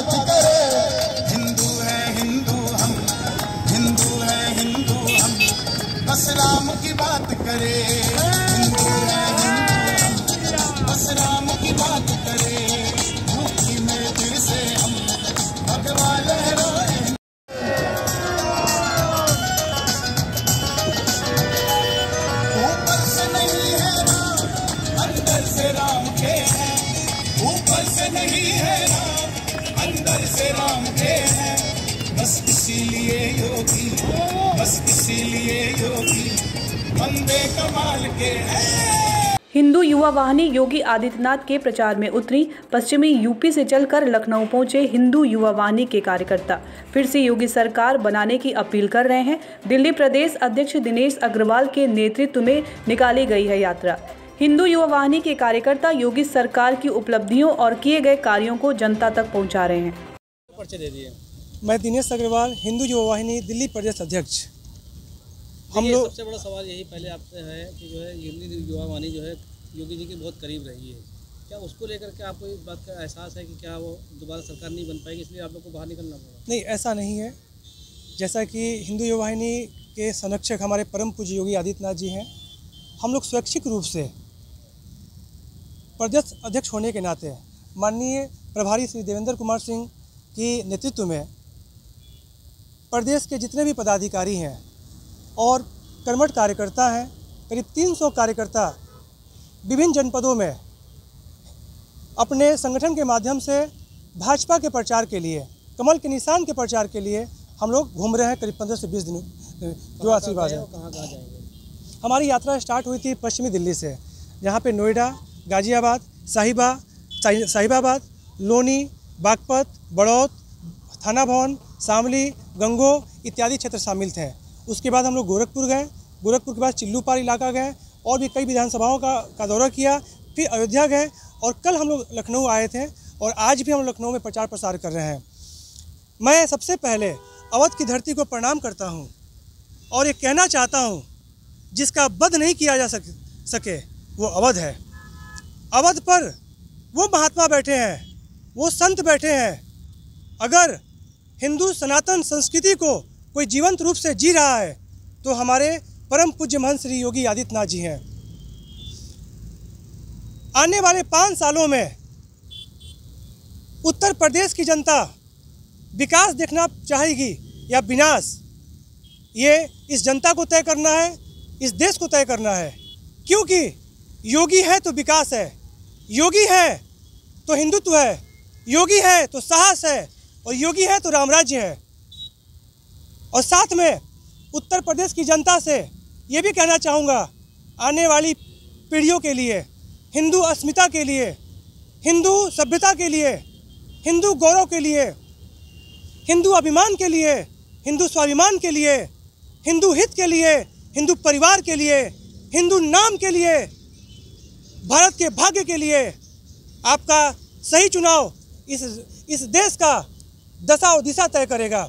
बात करे। हिंदू है हिंदू हम, हिंदू है हिंदू हम। बस राम की बात करे। से के हैं। बस इसीलिए योगी, बस इसीलिए योगी, बंदे कमाल के हैं। हिंदू युवा वाहिनी योगी आदित्यनाथ के प्रचार में उतरी। पश्चिमी यूपी से चलकर लखनऊ पहुँचे हिंदू युवा वाहिनी के कार्यकर्ता। फिर से योगी सरकार बनाने की अपील कर रहे हैं। दिल्ली प्रदेश अध्यक्ष दिनेश अग्रवाल के नेतृत्व में निकाली गई है यात्रा। हिंदू युवा वाहिनी के कार्यकर्ता योगी सरकार की उपलब्धियों और किए गए कार्यों को जनता तक पहुँचा रहे हैं। पर्चे दे दिए? मैं दिनेश अग्रवाल हिंदू युवा वाहिनी दिल्ली प्रदेश अध्यक्ष। हम लोग सबसे बड़ा सवाल यही पहले आपसे है कि जो है हिंदी युवा वाणी जो है योगी जी के बहुत करीब रही है। क्या उसको लेकर के आपको इस बात का एहसास है कि क्या वो दोबारा सरकार नहीं बन पाएगी इसलिए आप लोग को बाहर निकलना पड़ा? नहीं ऐसा नहीं है। जैसा कि हिंदू युवा वाहिनी के संरक्षक हमारे परम पूज्य योगी आदित्यनाथ जी हैं हम लोग स्वैच्छिक रूप से प्रदेश अध्यक्ष होने के नाते माननीय प्रभारी श्री देवेंद्र कुमार सिंह की नेतृत्व में प्रदेश के जितने भी पदाधिकारी हैं और कर्मठ कार्यकर्ता हैं करीब 300 कार्यकर्ता विभिन्न जनपदों में अपने संगठन के माध्यम से भाजपा के प्रचार के लिए कमल के निशान के प्रचार के लिए हम लोग घूम रहे हैं करीब पंद्रह से बीस दिन जो आशीर्वाद है। कहाँ कहाँ जाएँगे हमारी यात्रा स्टार्ट हुई थी पश्चिमी दिल्ली से। जहाँ पे नोएडा गाजियाबाद साहिबा साहिबाबाद लोनी बागपत, बड़ौत, थाना भवन शामली गंगो इत्यादि क्षेत्र शामिल थे। उसके बाद हम लोग गोरखपुर गए। गोरखपुर के बाद चिल्लूपार इलाका गए और भी कई विधानसभाओं का का दौरा किया। फिर अयोध्या गए और कल हम लोग लखनऊ आए थे और आज भी हम लखनऊ में प्रचार प्रसार कर रहे हैं। मैं सबसे पहले अवध की धरती को प्रणाम करता हूँ और ये कहना चाहता हूँ, जिसका वध नहीं किया जा सक, सके, वो अवध है। अवध पर वो महात्मा बैठे हैं। वो संत बैठे हैं। अगर हिंदू सनातन संस्कृति को कोई जीवंत रूप से जी रहा है तो हमारे परम पूज्य महंत श्री योगी आदित्यनाथ जी हैं। आने वाले पाँच सालों में उत्तर प्रदेश की जनता विकास देखना चाहेगी या विनाश, ये इस जनता को तय करना है, इस देश को तय करना है। क्योंकि योगी है तो विकास है, योगी है तो हिंदुत्व है। योगी है तो साहस है, और योगी है तो रामराज्य है। और साथ में उत्तर प्रदेश की जनता से ये भी कहना चाहूँगा, आने वाली पीढ़ियों के लिए, हिंदू अस्मिता के लिए, हिंदू सभ्यता के लिए, हिंदू गौरव के लिए, हिंदू अभिमान के लिए, हिंदू स्वाभिमान के लिए, हिंदू हित के लिए, हिंदू परिवार के लिए, हिंदू नाम के लिए, भारत के भाग्य के लिए आपका सही चुनाव इस इस देश का दशा और दिशा तय करेगा।